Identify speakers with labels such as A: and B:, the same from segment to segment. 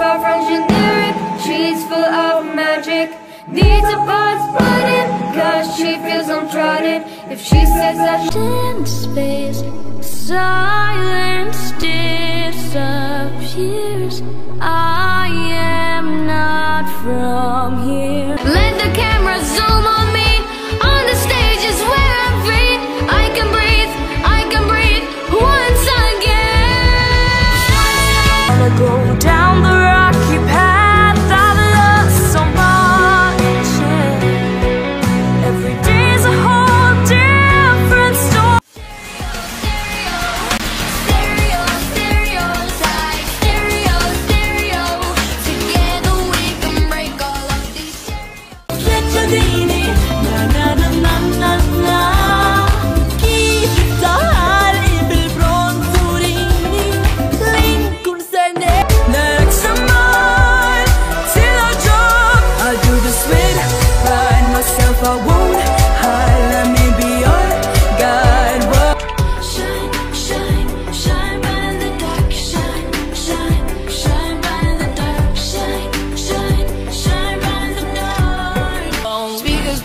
A: far from generic. She's full of magic. Needs a pause button Cause she feels untrodden If she says that in space silence disappears. I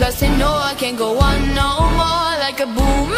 A: Plus they know I can't go on no more Like a boomer